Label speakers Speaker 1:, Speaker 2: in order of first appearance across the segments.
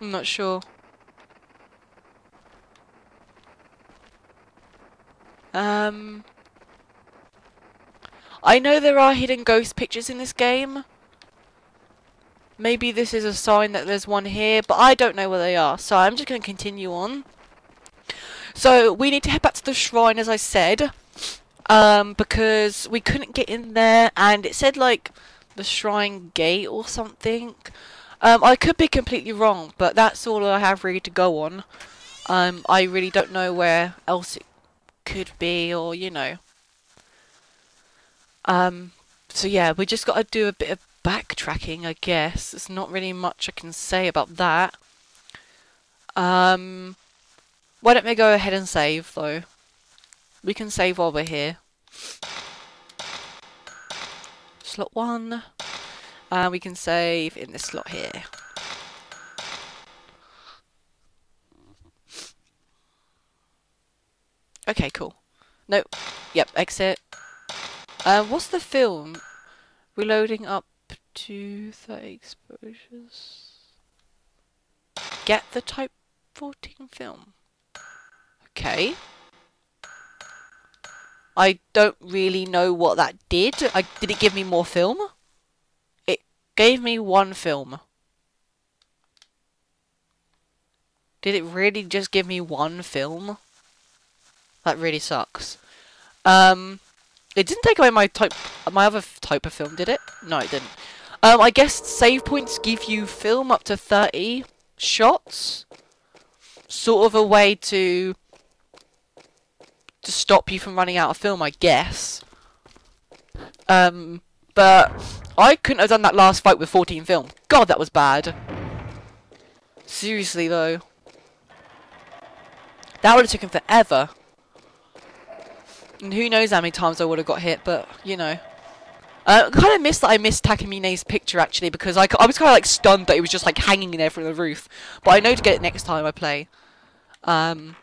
Speaker 1: I'm not sure. Um, I know there are hidden ghost pictures in this game. Maybe this is a sign that there's one here, but I don't know where they are, so I'm just going to continue on. So, we need to head back to the shrine, as I said, um, because we couldn't get in there, and it said, like, the shrine gate or something. Um, I could be completely wrong, but that's all I have really to go on. Um, I really don't know where else it could be, or, you know. Um, so yeah, we just got to do a bit of backtracking, I guess. There's not really much I can say about that. Um, why don't we go ahead and save, though? We can save while we're here. Slot 1. And we can save in this slot here. Okay, cool. No. Yep, exit. Uh, what's the film? Reloading up to 30 exposures. Get the Type 14 film. Okay. I don't really know what that did. I, did it give me more film? Gave me one film. Did it really just give me one film? That really sucks. Um, it didn't take away my type, my other type of film, did it? No, it didn't. Um, I guess save points give you film up to 30 shots. Sort of a way to to stop you from running out of film, I guess. Um, but I couldn't have done that last fight with 14 film. God, that was bad. Seriously, though. That would have taken forever. And who knows how many times I would have got hit, but, you know. Uh, I kind of missed that I missed Takamine's picture, actually, because I, I was kind of, like, stunned that it was just, like, hanging in there from the roof. But I know to get it next time I play. Um,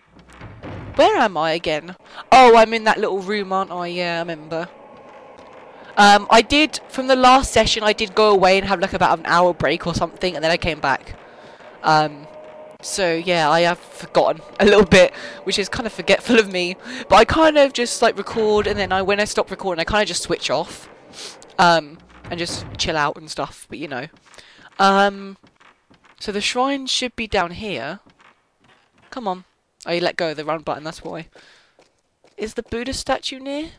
Speaker 1: where am I again? Oh, I'm in that little room, aren't I? Yeah, I remember. Um, I did, from the last session, I did go away and have like about an hour break or something, and then I came back. Um, so yeah, I have forgotten a little bit, which is kind of forgetful of me. But I kind of just like record, and then I, when I stop recording, I kind of just switch off, um, and just chill out and stuff. But you know, um, so the shrine should be down here. Come on. Oh, you let go of the run button, that's why. Is the Buddha statue near?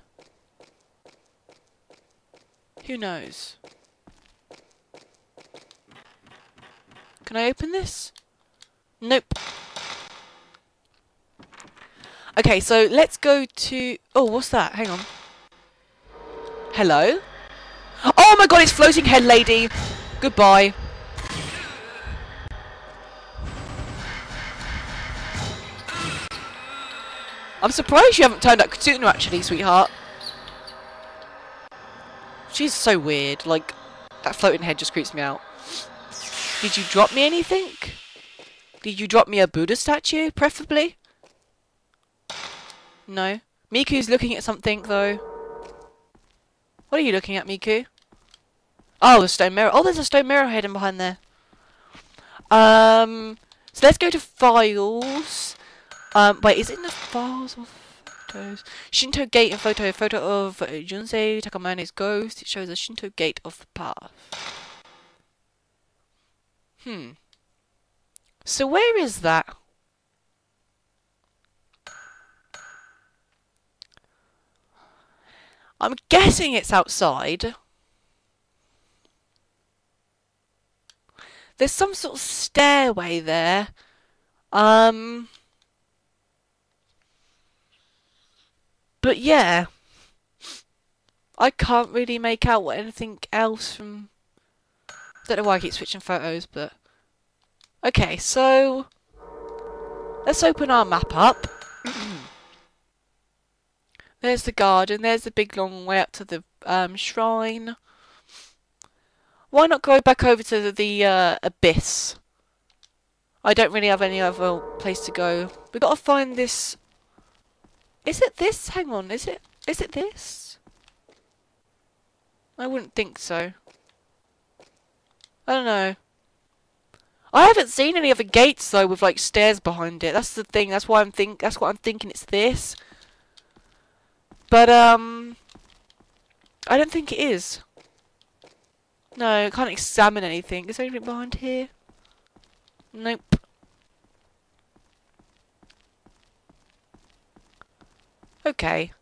Speaker 1: Who knows? Can I open this? Nope. Okay, so let's go to... Oh, what's that? Hang on. Hello? Oh my god, it's Floating Head Lady! Goodbye. I'm surprised you haven't turned up Kitsune actually, sweetheart. She's so weird. Like, that floating head just creeps me out. Did you drop me anything? Did you drop me a Buddha statue, preferably? No. Miku's looking at something, though. What are you looking at, Miku? Oh, the stone mirror. Oh, there's a stone mirror hidden behind there. Um, so let's go to files. Um, wait, is it in the files or photos? Shinto Gate and photo. Photo of Junsei Takamine's ghost. It shows a Shinto Gate of the path. Hmm. So where is that? I'm guessing it's outside. There's some sort of stairway there. Um... But yeah, I can't really make out what anything else from... Don't know why I keep switching photos, but... Okay, so... Let's open our map up. there's the garden, there's the big long way up to the um, shrine. Why not go back over to the, the uh, abyss? I don't really have any other place to go. We've got to find this is it this? Hang on, is it is it this? I wouldn't think so. I don't know. I haven't seen any other gates though with like stairs behind it. That's the thing. That's why I'm think. That's what I'm thinking. It's this. But um, I don't think it is. No, I can't examine anything. Is there anything behind here? Nope. Okay.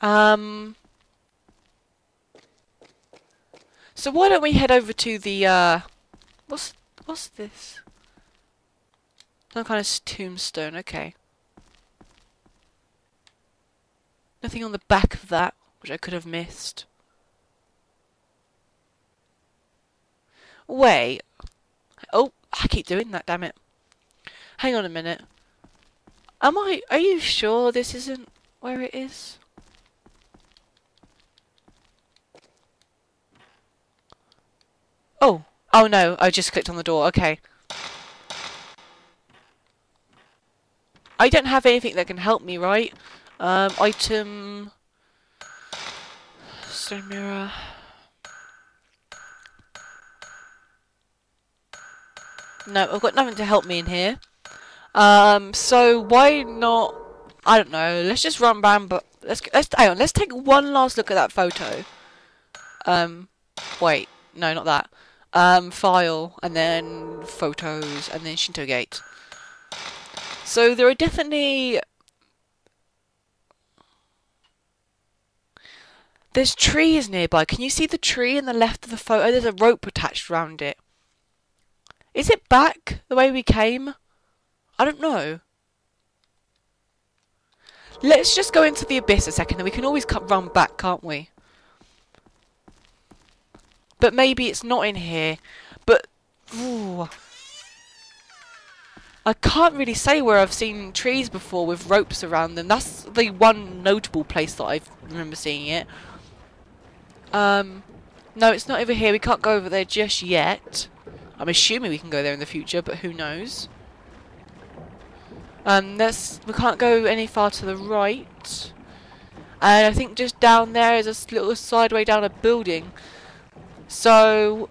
Speaker 1: Um. So why don't we head over to the uh what's what's this? Some kind of tombstone, okay. Nothing on the back of that, which I could have missed. Wait. Oh, I keep doing that, damn it. Hang on a minute. Am I, are you sure this isn't where it is? Oh, oh no, I just clicked on the door, okay. I don't have anything that can help me, right? Um, item... Stone mirror... No, I've got nothing to help me in here. Um, so why not? I don't know. Let's just run around, but let's let's hang on. Let's take one last look at that photo. Um, wait, no, not that. Um, file and then photos and then Shinto Gate. So there are definitely there's trees nearby. Can you see the tree in the left of the photo? There's a rope attached around it. Is it back the way we came? I don't know. Let's just go into the abyss a second, and we can always cut run back, can't we? But maybe it's not in here. But, ooh. I can't really say where I've seen trees before with ropes around them. That's the one notable place that I remember seeing it. Um, no, it's not over here. We can't go over there just yet. I'm assuming we can go there in the future, but who knows. Um, we can't go any far to the right. And I think just down there is a little sideway down a building. So,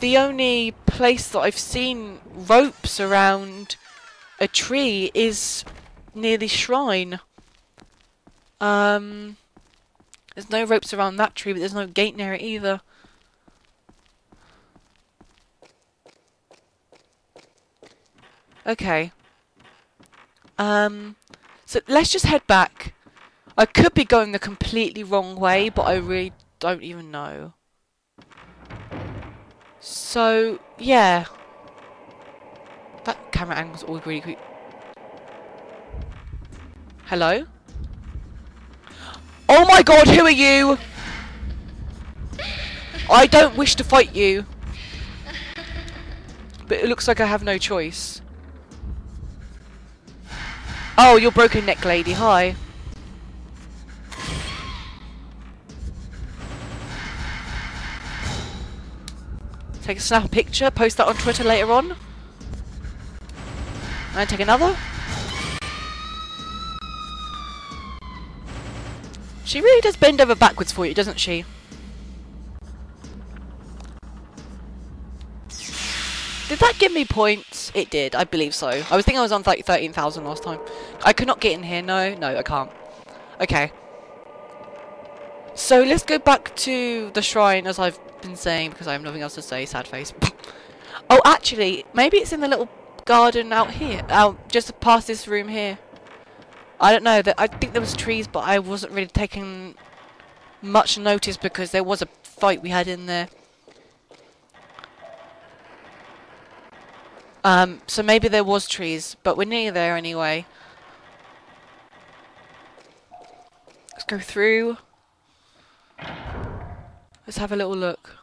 Speaker 1: the only place that I've seen ropes around a tree is near the shrine. Um, there's no ropes around that tree, but there's no gate near it either. Okay. Um, so let's just head back. I could be going the completely wrong way, but I really don't even know. So, yeah. That camera angle's always really creepy. Hello? Oh my god, who are you? I don't wish to fight you. But it looks like I have no choice. Oh, you're broken neck lady. Hi. Take a snap picture, post that on Twitter later on. And take another. She really does bend over backwards for you, doesn't she? Did that give me points? It did, I believe so. I was thinking I was on like 13,000 last time. I could not get in here, no? No, I can't. Okay. So let's go back to the shrine as I've been saying because I have nothing else to say, sad face. oh, actually, maybe it's in the little garden out here, out just past this room here. I don't know, I think there was trees, but I wasn't really taking much notice because there was a fight we had in there. Um, so maybe there was trees, but we're near there anyway. Let's go through. Let's have a little look.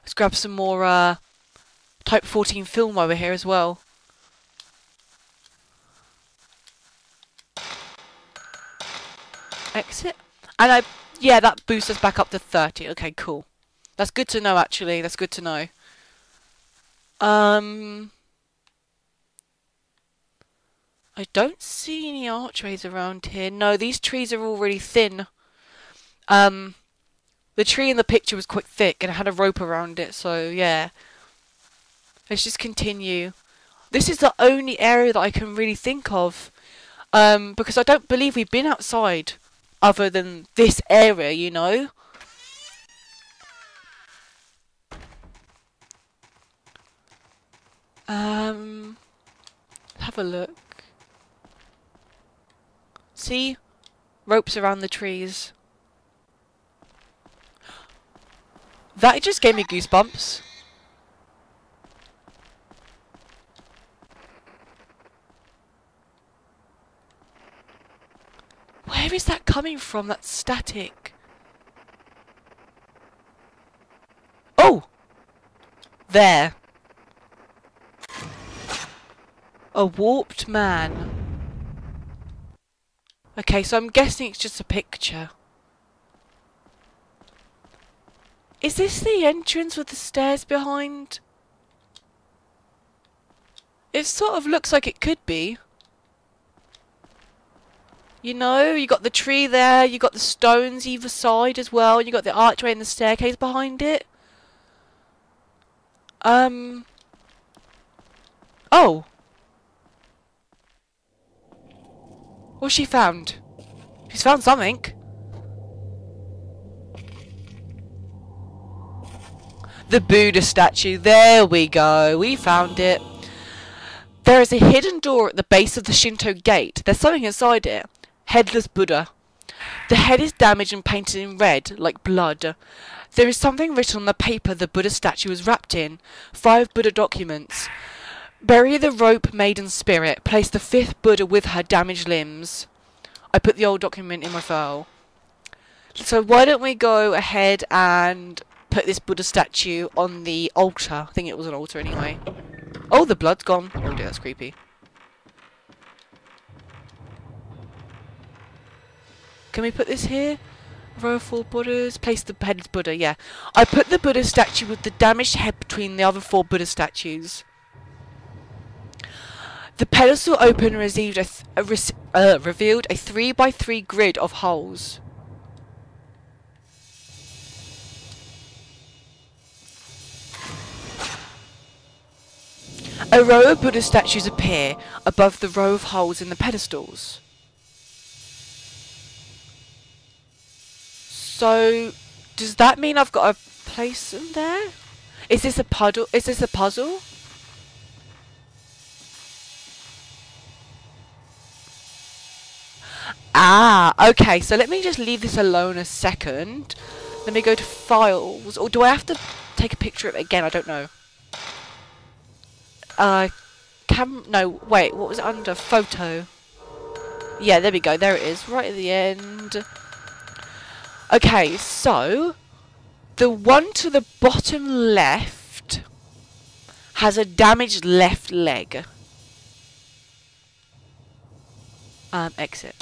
Speaker 1: Let's grab some more uh, Type 14 film over here as well. Exit. And I, yeah, that boosts us back up to 30. Okay, cool. That's good to know, actually. That's good to know. Um, I don't see any archways around here. No, these trees are all really thin. Um, the tree in the picture was quite thick and it had a rope around it, so yeah. Let's just continue. This is the only area that I can really think of. Um, because I don't believe we've been outside other than this area, you know? Um, have a look. See? Ropes around the trees. That just gave me goosebumps. Where is that coming from? That static. Oh! There. A warped man. Okay, so I'm guessing it's just a picture. Is this the entrance with the stairs behind? It sort of looks like it could be. You know, you got the tree there, you got the stones either side as well, you got the archway and the staircase behind it. Um. Oh. What's she found? She's found something. The Buddha statue. There we go. We found it. There is a hidden door at the base of the Shinto gate. There's something inside it. Headless Buddha. The head is damaged and painted in red, like blood. There is something written on the paper the Buddha statue was wrapped in. Five Buddha documents. Bury the rope maiden spirit. Place the fifth Buddha with her damaged limbs. I put the old document in my file. So why don't we go ahead and put this Buddha statue on the altar. I think it was an altar anyway. Oh, the blood's gone. Oh dear, that's creepy. Can we put this here? Row of four Buddhas. Place the headed Buddha, yeah. I put the Buddha statue with the damaged head between the other four Buddha statues. The pedestal open received a, a uh, revealed a 3 by 3 grid of holes. A row of Buddha statues appear above the row of holes in the pedestals. So, does that mean I've got to place them there? Is this a puddle? Is this a puzzle? Ah, okay. So let me just leave this alone a second. Let me go to files. Or do I have to take a picture of it again? I don't know. Uh, cam... No, wait. What was it under? Photo. Yeah, there we go. There it is. Right at the end. Okay, so... The one to the bottom left has a damaged left leg. Um, exit.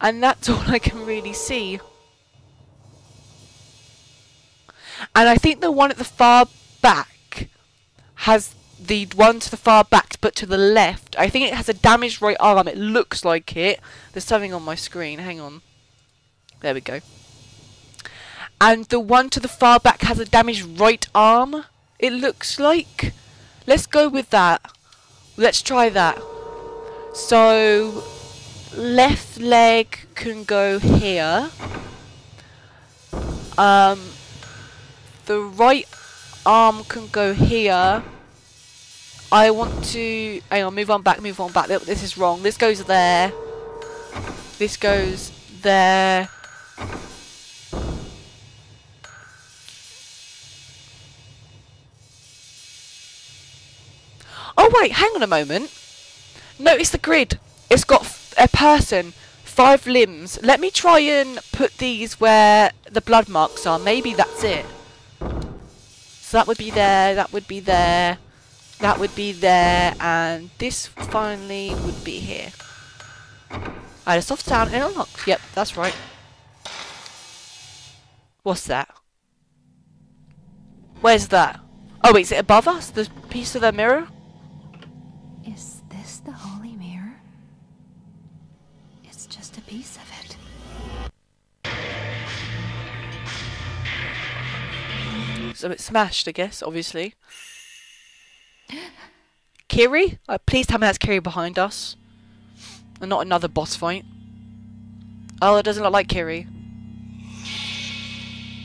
Speaker 1: And that's all I can really see. And I think the one at the far back has the one to the far back but to the left. I think it has a damaged right arm. It looks like it. There's something on my screen. Hang on. There we go. And the one to the far back has a damaged right arm. It looks like. Let's go with that. Let's try that. So, left leg can go here. Um, the right arm can go here. I want to... Hang on, move on back, move on back. This is wrong. This goes there. This goes there. Wait, hang on a moment. Notice the grid. It's got a person, five limbs. Let me try and put these where the blood marks are. Maybe that's it. So that would be there, that would be there, that would be there, and this finally would be here. I had a soft sound and unlocked. Yep, that's right. What's that? Where's that? Oh, is it above us? The piece of the mirror? A bit smashed, I guess, obviously. Kiri? Uh, please tell me that's Kiri behind us. And not another boss fight. Oh, it doesn't look like Kiri.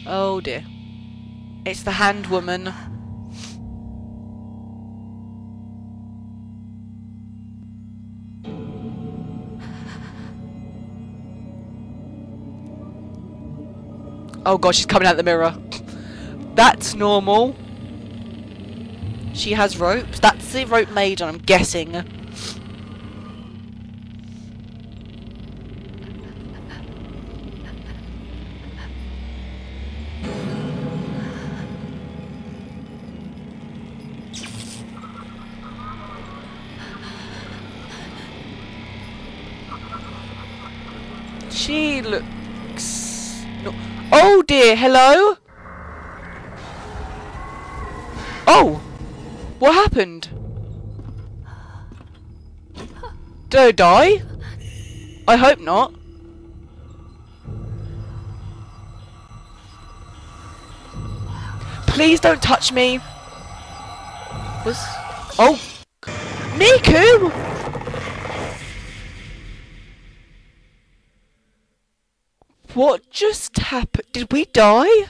Speaker 1: Oh dear. It's the hand woman. Oh god, she's coming out the mirror. That's normal. She has ropes. That's the rope maiden, I'm guessing. She looks... Oh dear, hello? What happened? Did I die? I hope not. Please don't touch me. Was... Oh! Miku! What just happened? Did we die?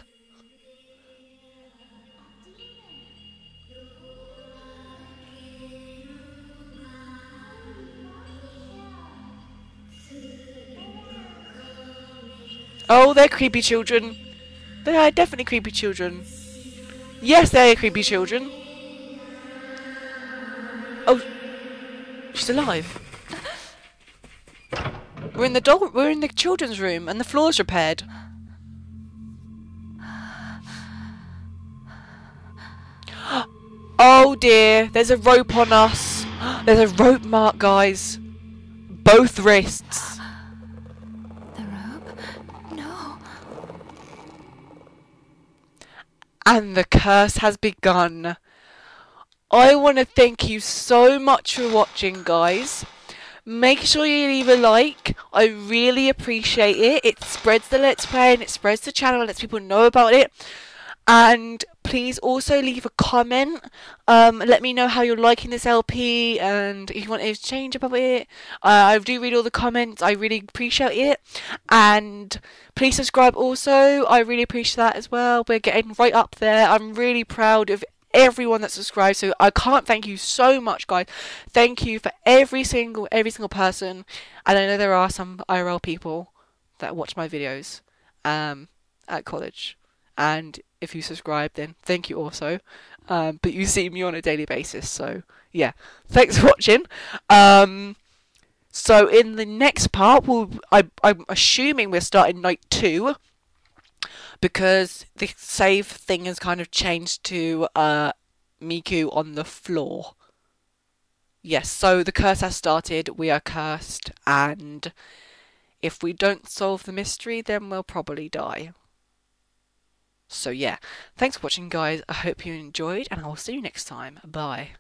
Speaker 1: Oh, they're creepy children. They are definitely creepy children. Yes, they are creepy children. Oh, she's alive. We're in the doll. We're in the children's room, and the floor's repaired. Oh dear, there's a rope on us. There's a rope mark, guys. Both wrists.
Speaker 2: The rope? No.
Speaker 1: And the curse has begun. I want to thank you so much for watching, guys. Make sure you leave a like. I really appreciate it. It spreads the Let's Play and it spreads the channel and lets people know about it. And please also leave a comment. Um, let me know how you're liking this LP and if you want to change about it. Uh, I do read all the comments. I really appreciate it. And please subscribe also. I really appreciate that as well. We're getting right up there. I'm really proud of everyone that subscribes so i can't thank you so much guys thank you for every single every single person and i know there are some irl people that watch my videos um at college and if you subscribe then thank you also um but you see me on a daily basis so yeah thanks for watching um so in the next part we'll I, i'm assuming we're starting night two because the save thing has kind of changed to uh, Miku on the floor. Yes, so the curse has started, we are cursed, and if we don't solve the mystery, then we'll probably die. So yeah, thanks for watching guys, I hope you enjoyed, and I will see you next time. Bye.